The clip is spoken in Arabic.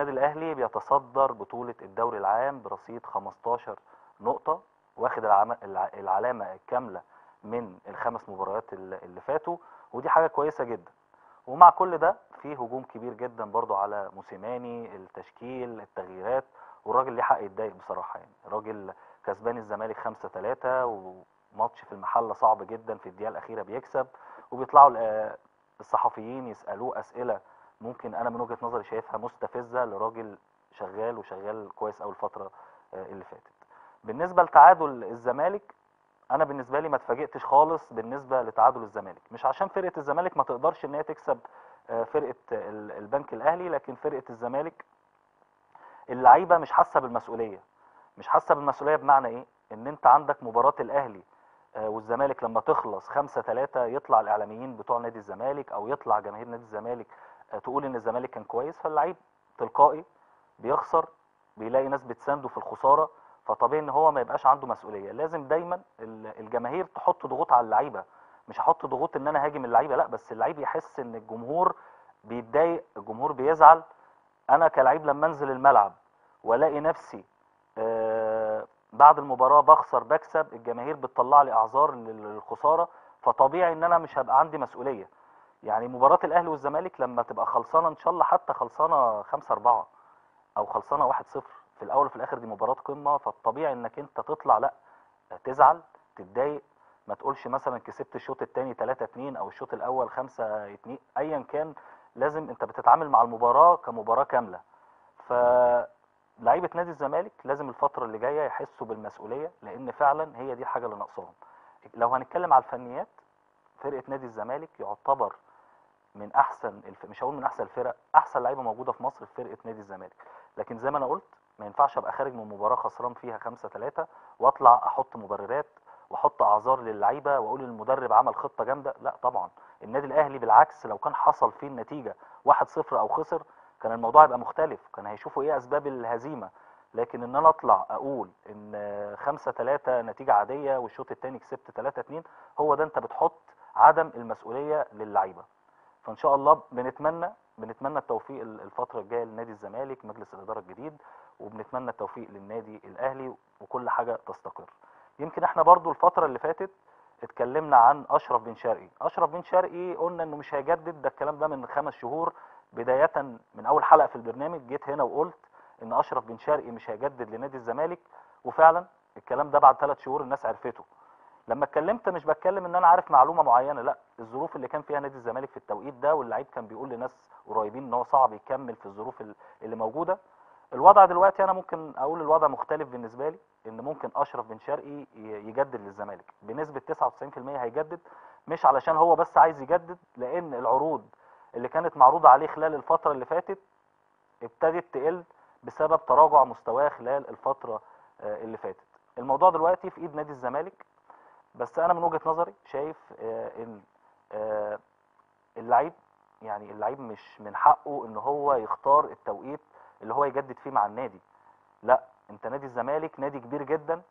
النادي الأهلي بيتصدر بطولة الدوري العام برصيد 15 نقطة واخد العلامة الكامله من الخمس مباريات اللي فاتوا ودي حاجة كويسة جدا. ومع كل ده في هجوم كبير جدا برضو على موسيماني التشكيل التغييرات والراجل ليه حق يتضايق بصراحة يعني. الراجل كسبان الزمالك 5 3 وماتش في المحلة صعب جدا في الدقيقة الأخيرة بيكسب وبيطلعوا ال- الصحفيين يسألوه أسئلة ممكن أنا من وجهة نظري شايفها مستفزة لراجل شغال وشغال كويس قوي الفترة آه، اللي فاتت. بالنسبة لتعادل الزمالك أنا بالنسبة لي ما اتفاجئتش خالص بالنسبة لتعادل الزمالك. مش عشان فرقة الزمالك ما تقدرش ان هي تكسب آه، فرقة ال- البنك الأهلي لكن فرقة الزمالك اللعيبة مش حاسة بالمسؤولية. مش حاسة بالمسؤولية بمعنى إيه؟ إن أنت عندك مباراة الأهلي آه، والزمالك لما تخلص خمسة ثلاثة يطلع الإعلاميين بتوع نادي الزمالك أو يطلع جماهير نادي الزمالك تقول إن الزمالك كان كويس فاللعيب تلقائي بيخسر بيلاقي ناس بتسانده في الخسارة فطبيعي إن هو ما يبقاش عنده مسؤولية. لازم دايما ال- الجماهير تحط ضغوط على اللعيبة. مش هحط ضغوط إن أنا هاجم اللعيبة لأ بس اللعيب يحس إن الجمهور بيتضايق الجمهور بيزعل. أنا كلاعب لما أنزل الملعب وألاقي نفسي آه، بعد المباراة بخسر بكسب الجماهير بتطلع لي أعذار لل- للخسارة فطبيعي إن أنا مش هبقى عندي مسؤولية. يعني مباراة الأهلي والزمالك لما تبقى خلصانة إن شاء الله حتى خلصانة 5 4 أو خلصانة 1 0 في الأول وفي الآخر دي مباراة قمة فالطبيعي إنك أنت تطلع لأ تزعل تتضايق ما تقولش مثلا كسبت الشوط الثاني 3 2 أو الشوط الأول 5 2 ايا كان لازم أنت بتتعامل مع المباراة كمباراة كاملة. ف لعيبه نادي الزمالك لازم الفترة اللي جاية يحسوا بالمسؤولية لأن فعلا هي دي الحاجة اللي ناقصاهم. لو هنتكلم على الفنيات فرقة نادي الزمالك يعتبر من أحسن الف... مش هقول من أحسن الفرق أحسن لعيبة موجودة في مصر في فرقة نادي الزمالك. لكن زي ما أنا قلت ما ينفعش أبقى خارج من مباراة خسران فيها 5 3 وأطلع أحط مبررات وأحط أعذار للعيبة وأقول المدرب عمل خطة جامدة. لا طبعا. النادي الأهلي بالعكس لو كان حصل فيه النتيجة 1-0 أو خسر كان الموضوع يبقى مختلف كان هيشوفوا إيه أسباب الهزيمة. لكن إن أنا أطلع أقول إن 5 3 نتيجة عادية والشوط الثاني كسبت 3 2 هو ده أنت بتحط عدم المسؤولية للعيبة. فإن شاء الله بنتمنى بنتمنى التوفيق ال- الفترة الجاية لنادي الزمالك مجلس الإدارة الجديد وبنتمنى التوفيق للنادي الأهلي وكل حاجة تستقر. يمكن إحنا برضو الفترة اللي فاتت اتكلمنا عن أشرف بن شرقي. أشرف بن شرقي قلنا إنه مش هيجدد ده الكلام ده من خمس شهور. بداية من أول حلقة في البرنامج جيت هنا وقلت إن أشرف بن شرقي مش هيجدد لنادي الزمالك وفعلا الكلام ده بعد ثلاث شهور الناس عرفته. لما اتكلمت مش بتكلم ان أنا عارف معلومة معينة لا الظروف اللي كان فيها نادي الزمالك في التوقيت ده واللعيب كان بيقول لناس قريبين إن هو صعب يكمل في الظروف ال- اللي موجودة. الوضع دلوقتي أنا ممكن أقول الوضع مختلف بالنسبة لي إن ممكن أشرف بن شرقي يجدد للزمالك. بنسبة 99% هيجدد مش علشان هو بس عايز يجدد لأن العروض اللي كانت معروضة عليه خلال الفترة اللي فاتت ابتدت تقل بسبب تراجع مستواه خلال الفترة آه، اللي فاتت. الموضوع دلوقتي في إيد نادي الزمالك. بس أنا من وجهة نظري شايف آه، ان آه، اللعيب يعني اللعيب مش من حقه إن هو يختار التوقيت اللي هو يجدد فيه مع النادي. لأ أنت نادي الزمالك نادي كبير جدا